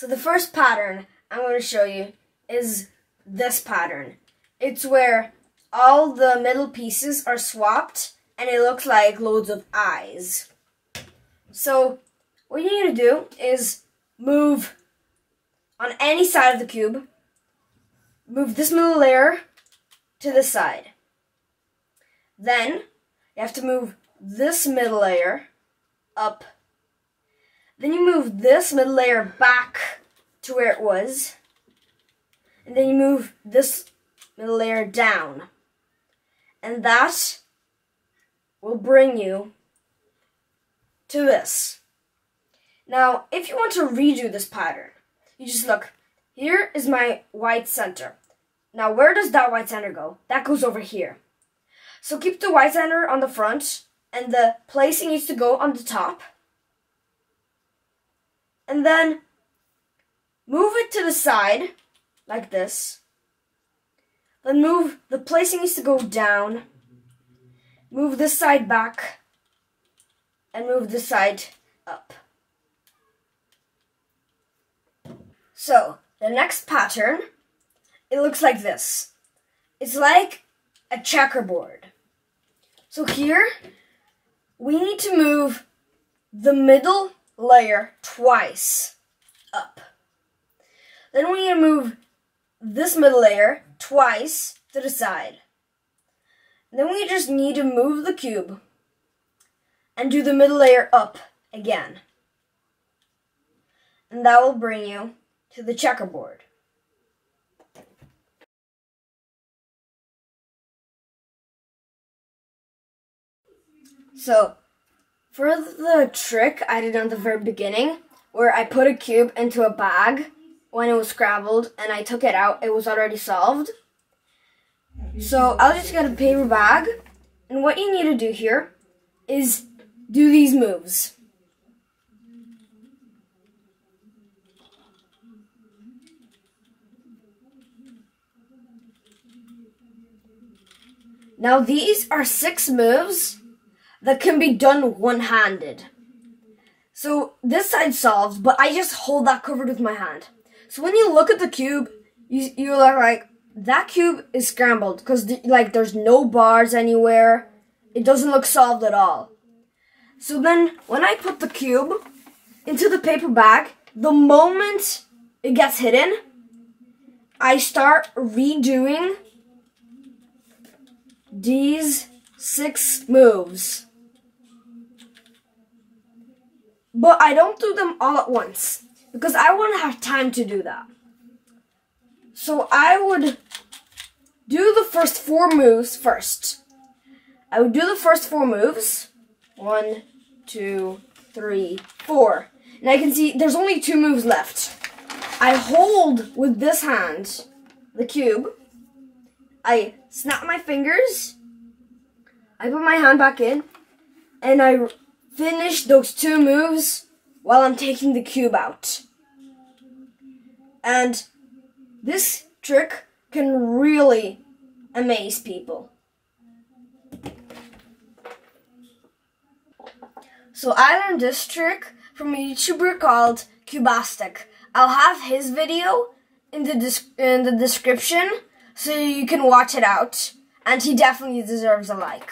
So the first pattern I'm going to show you is this pattern. It's where all the middle pieces are swapped and it looks like loads of eyes. So what you need to do is move on any side of the cube, move this middle layer to the side. Then you have to move this middle layer up then you move this middle layer back to where it was. And then you move this middle layer down. And that will bring you to this. Now, if you want to redo this pattern, you just look, here is my white center. Now, where does that white center go? That goes over here. So keep the white center on the front, and the placing needs to go on the top and then move it to the side like this. Then move, the placing needs to go down. Move this side back and move this side up. So, the next pattern, it looks like this. It's like a checkerboard. So here, we need to move the middle layer twice up. Then we need to move this middle layer twice to the side. Then we just need to move the cube and do the middle layer up again. And that will bring you to the checkerboard. So for the trick I did on the very beginning, where I put a cube into a bag when it was scrambled and I took it out, it was already solved. So I'll just get a paper bag, and what you need to do here is do these moves. Now these are six moves that can be done one-handed. So this side solves, but I just hold that covered with my hand. So when you look at the cube, you you look like that cube is scrambled because like there's no bars anywhere. It doesn't look solved at all. So then when I put the cube into the paper bag, the moment it gets hidden, I start redoing these six moves. But I don't do them all at once because I wouldn't have time to do that. So I would do the first four moves first. I would do the first four moves. One, two, three, four. And I can see there's only two moves left. I hold with this hand the cube. I snap my fingers. I put my hand back in. And I finish those two moves while I'm taking the cube out. And this trick can really amaze people. So I learned this trick from a YouTuber called Cubastic. I'll have his video in the in the description so you can watch it out. And he definitely deserves a like.